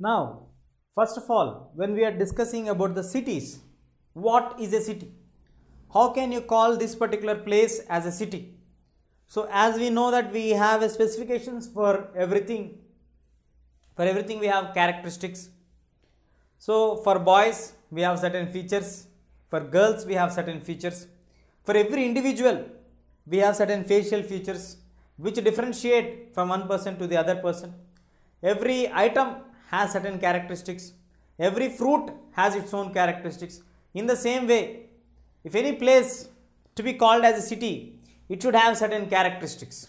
Now, first of all, when we are discussing about the cities, what is a city? How can you call this particular place as a city? So, as we know that we have specifications for everything, for everything we have characteristics. So, for boys we have certain features, for girls we have certain features, for every individual we have certain facial features which differentiate from one person to the other person. Every item has certain characteristics. Every fruit has its own characteristics. In the same way, if any place to be called as a city, it should have certain characteristics.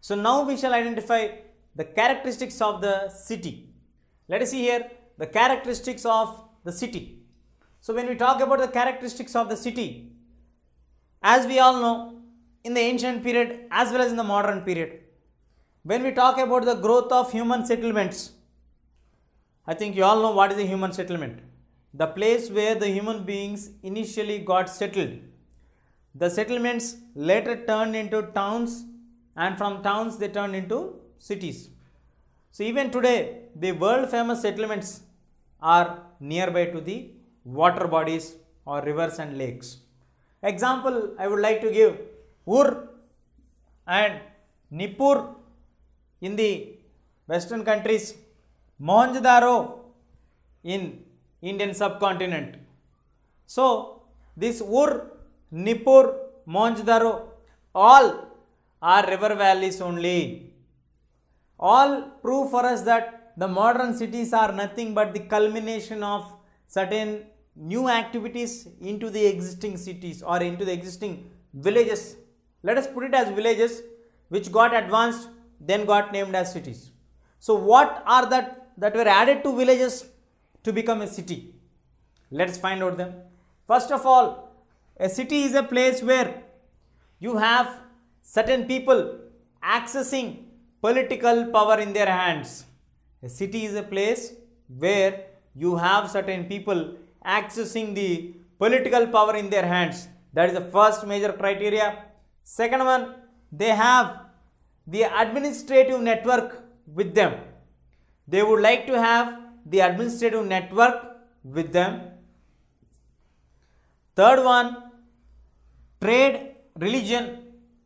So now we shall identify the characteristics of the city. Let us see here the characteristics of the city. So when we talk about the characteristics of the city, as we all know, in the ancient period as well as in the modern period, when we talk about the growth of human settlements, I think you all know what is a human settlement. The place where the human beings initially got settled. The settlements later turned into towns and from towns they turned into cities. So even today the world famous settlements are nearby to the water bodies or rivers and lakes. Example I would like to give Ur and Nippur in the western countries, Mohenjo-daro in Indian subcontinent. So this Ur, Nippur, Mohenjo-daro all are river valleys only. All prove for us that the modern cities are nothing but the culmination of certain new activities into the existing cities or into the existing villages. Let us put it as villages which got advanced then got named as cities. So what are that that were added to villages to become a city? Let us find out them. First of all, a city is a place where you have certain people accessing political power in their hands. A city is a place where you have certain people accessing the political power in their hands. That is the first major criteria. Second one, they have the administrative network with them. They would like to have the administrative network with them. Third one, trade, religion.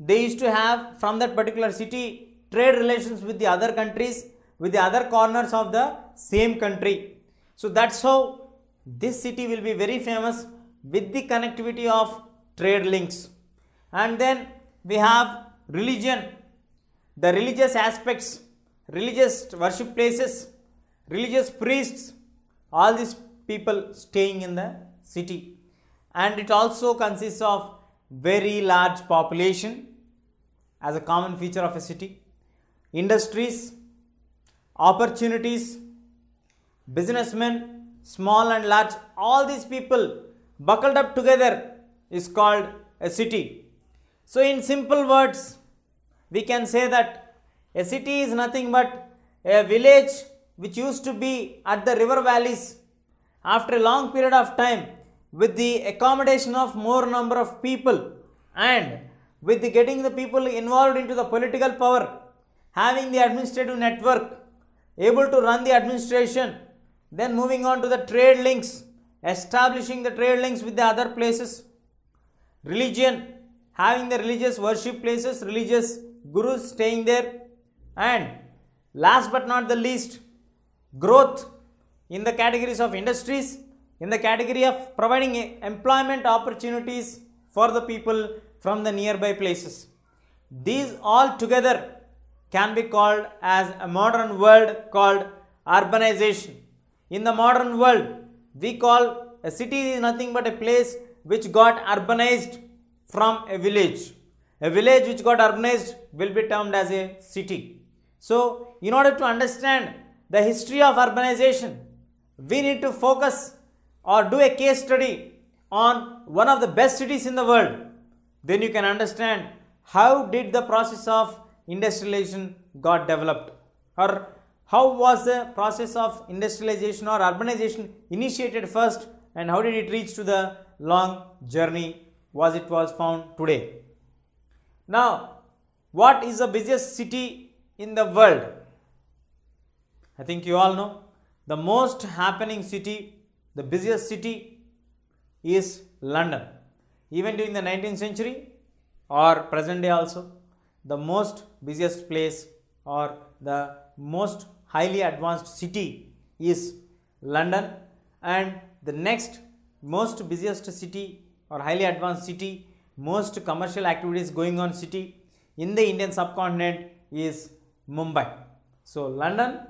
They used to have from that particular city trade relations with the other countries, with the other corners of the same country. So that's how this city will be very famous with the connectivity of trade links. And then we have religion, the religious aspects, religious worship places, religious priests, all these people staying in the city. And it also consists of very large population as a common feature of a city, industries, opportunities, businessmen, small and large, all these people buckled up together is called a city. So in simple words, we can say that a city is nothing but a village which used to be at the river valleys. After a long period of time with the accommodation of more number of people and with the getting the people involved into the political power having the administrative network able to run the administration then moving on to the trade links establishing the trade links with the other places. Religion having the religious worship places religious gurus staying there and last but not the least growth in the categories of industries in the category of providing employment opportunities for the people from the nearby places. These all together can be called as a modern world called urbanization. In the modern world, we call a city is nothing but a place which got urbanized from a village. A village which got urbanized will be termed as a city. So, in order to understand the history of urbanization, we need to focus or do a case study on one of the best cities in the world, then you can understand how did the process of industrialization got developed or how was the process of industrialization or urbanization initiated first and how did it reach to the long journey was it was found today. Now, what is the busiest city in the world? I think you all know the most happening city, the busiest city is London. Even during the 19th century or present day also, the most busiest place or the most highly advanced city is London and the next most busiest city or highly advanced city, most commercial activities going on city in the Indian subcontinent is Mumbai. So London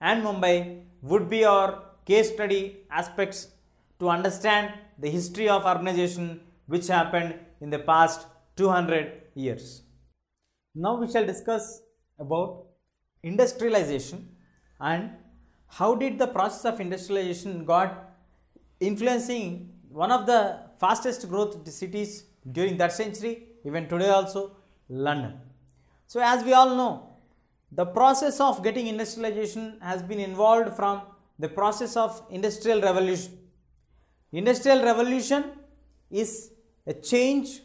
and Mumbai would be our case study aspects to understand the history of urbanization which happened in the past 200 years. Now we shall discuss about industrialization and how did the process of industrialization got influencing one of the fastest growth cities during that century even today also London. So as we all know the process of getting industrialization has been involved from the process of industrial revolution. Industrial revolution is a change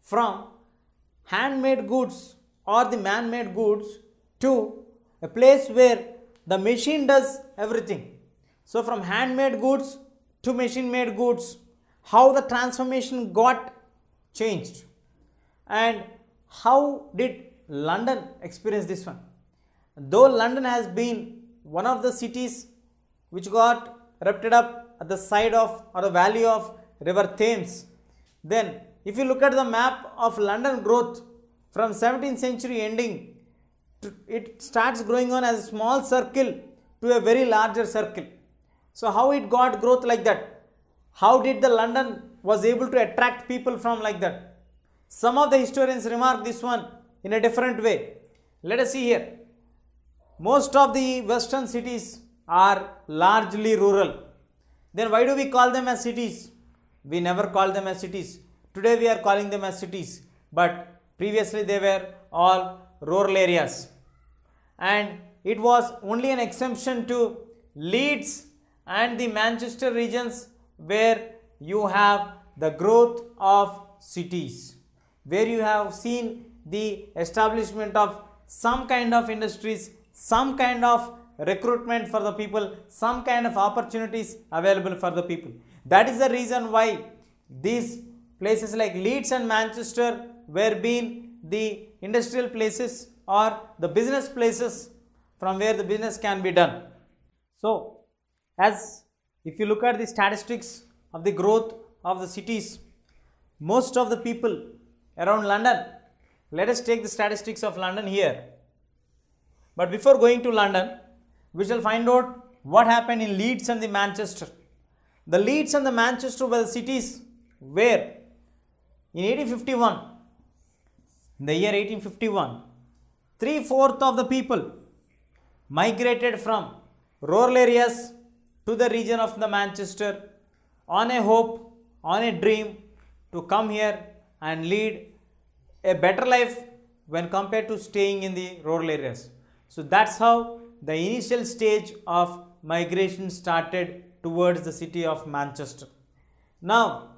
from handmade goods or the man-made goods to a place where the machine does everything. So from handmade goods to machine-made goods, how the transformation got changed and how did London experience this one? Though London has been one of the cities which got erupted up at the side of or the valley of river Thames, then if you look at the map of London growth from 17th century ending, it starts growing on as a small circle to a very larger circle. So how it got growth like that? How did the London was able to attract people from like that? Some of the historians remark this one in a different way. Let us see here. Most of the western cities are largely rural. Then why do we call them as cities? We never call them as cities. Today we are calling them as cities. But previously they were all rural areas. And it was only an exemption to Leeds and the Manchester regions where you have the growth of cities. Where you have seen the establishment of some kind of industries some kind of recruitment for the people, some kind of opportunities available for the people. That is the reason why these places like Leeds and Manchester were being the industrial places or the business places from where the business can be done. So, as if you look at the statistics of the growth of the cities, most of the people around London, let us take the statistics of London here. But before going to London, we shall find out what happened in Leeds and the Manchester. The Leeds and the Manchester were the cities where in 1851, in the year 1851, three-fourths of the people migrated from rural areas to the region of the Manchester on a hope, on a dream to come here and lead a better life when compared to staying in the rural areas. So that's how the initial stage of migration started towards the city of Manchester. Now,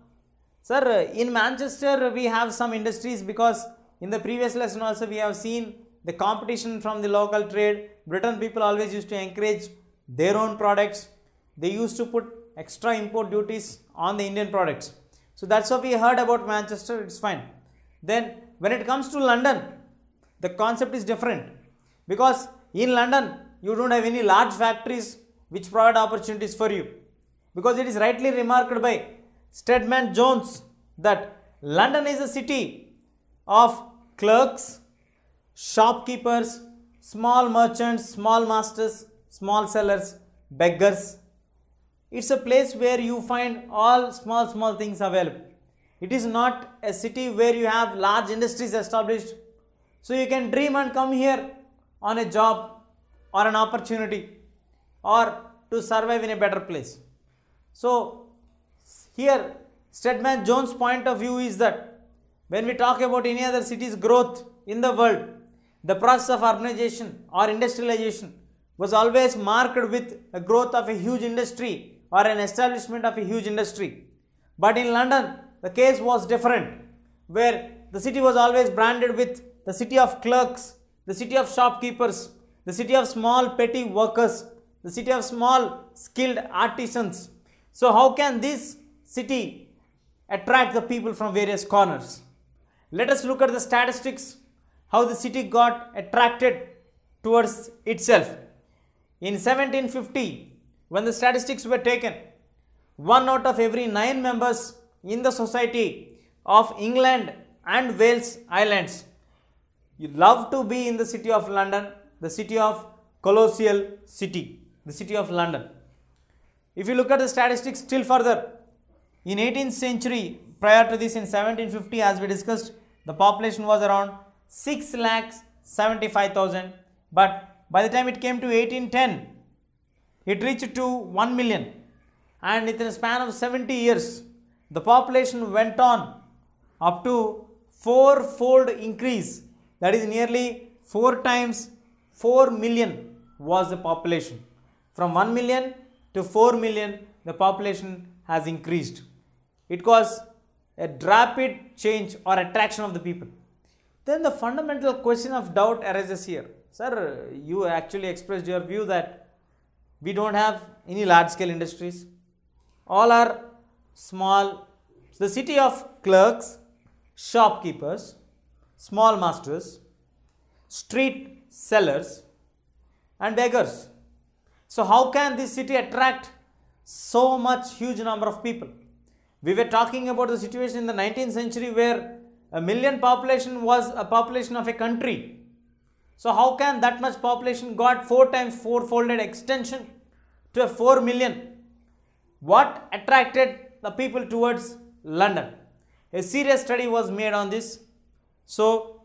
sir, in Manchester we have some industries because in the previous lesson also we have seen the competition from the local trade. Britain people always used to encourage their own products. They used to put extra import duties on the Indian products. So that's what we heard about Manchester, it's fine. Then when it comes to London, the concept is different because in London you don't have any large factories which provide opportunities for you because it is rightly remarked by Stedman Jones that London is a city of clerks, shopkeepers, small merchants, small masters, small sellers, beggars. It's a place where you find all small, small things available. It is not a city where you have large industries established. So you can dream and come here on a job or an opportunity or to survive in a better place. So, here Stedman Jones point of view is that when we talk about any other city's growth in the world, the process of urbanization or industrialization was always marked with a growth of a huge industry or an establishment of a huge industry. But in London, the case was different, where the city was always branded with the city of clerks, the city of shopkeepers, the city of small petty workers, the city of small skilled artisans. So how can this city attract the people from various corners? Let us look at the statistics, how the city got attracted towards itself. In 1750, when the statistics were taken, one out of every nine members in the society of England and Wales Islands you love to be in the city of London, the city of colossal city, the city of London. If you look at the statistics still further, in 18th century, prior to this in 1750 as we discussed, the population was around 6 lakhs 75,000 but by the time it came to 1810, it reached to 1 million. And within a span of 70 years, the population went on up to four-fold increase that is nearly 4 times 4 million was the population. From 1 million to 4 million the population has increased. It was a rapid change or attraction of the people. Then the fundamental question of doubt arises here. Sir, you actually expressed your view that we don't have any large scale industries. All are small. So The city of clerks, shopkeepers, small masters, street sellers and beggars. So how can this city attract so much huge number of people? We were talking about the situation in the 19th century where a million population was a population of a country. So how can that much population got four times four folded extension to a 4 million? What attracted the people towards London? A serious study was made on this so,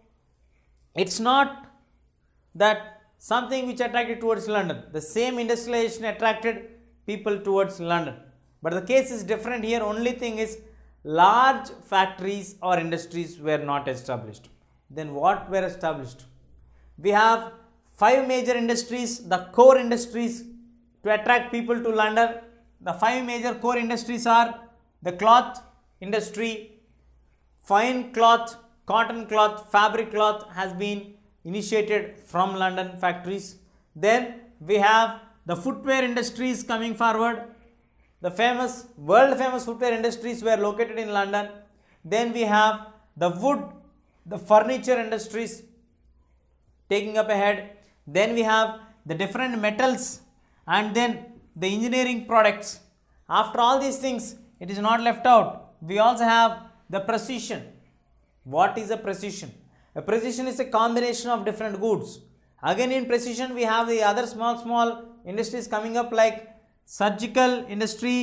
it's not that something which attracted towards London, the same industrialization attracted people towards London. But the case is different here, only thing is large factories or industries were not established. Then what were established? We have five major industries, the core industries to attract people to London. The five major core industries are the cloth industry, fine cloth cotton cloth, fabric cloth has been initiated from London factories. Then we have the footwear industries coming forward. The famous, world famous footwear industries were located in London. Then we have the wood, the furniture industries taking up ahead. Then we have the different metals and then the engineering products. After all these things, it is not left out. We also have the precision what is a precision? A precision is a combination of different goods. Again in precision we have the other small small industries coming up like surgical industry,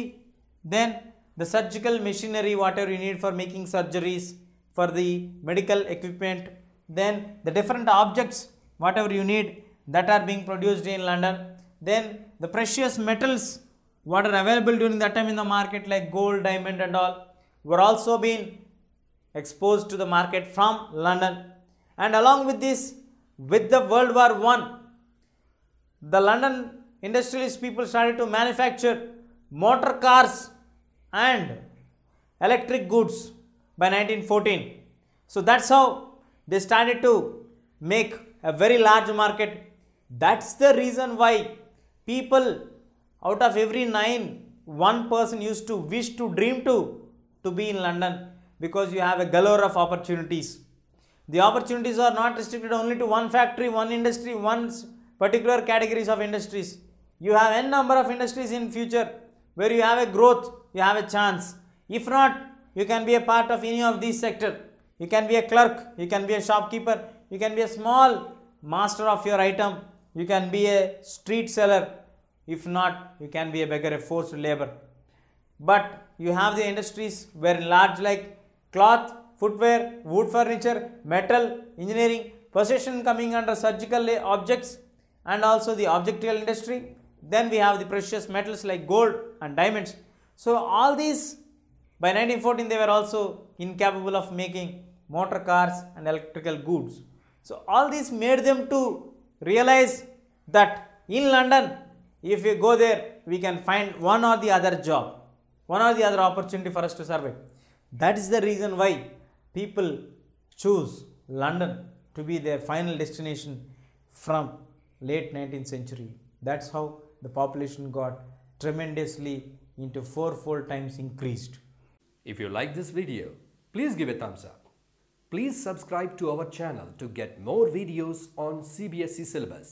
then the surgical machinery whatever you need for making surgeries, for the medical equipment, then the different objects whatever you need that are being produced in London, then the precious metals what are available during that time in the market like gold, diamond and all were also being exposed to the market from London. And along with this, with the World War I, the London industrialist people started to manufacture motor cars and electric goods by 1914. So that's how they started to make a very large market. That's the reason why people out of every nine, one person used to wish to dream to to be in London because you have a galore of opportunities. The opportunities are not restricted only to one factory, one industry, one particular categories of industries. You have n number of industries in future where you have a growth, you have a chance. If not, you can be a part of any of these sector. You can be a clerk, you can be a shopkeeper, you can be a small master of your item, you can be a street seller. If not, you can be a beggar, a forced labor. But you have the industries where large like cloth, footwear, wood furniture, metal, engineering, precision coming under surgical objects and also the objectical industry. Then we have the precious metals like gold and diamonds. So all these by 1914 they were also incapable of making motor cars and electrical goods. So all this made them to realize that in London if we go there we can find one or the other job, one or the other opportunity for us to survive. That is the reason why people choose London to be their final destination from late 19th century. That's how the population got tremendously into fourfold times increased. If you like this video, please give a thumbs up. Please subscribe to our channel to get more videos on CBSE syllabus.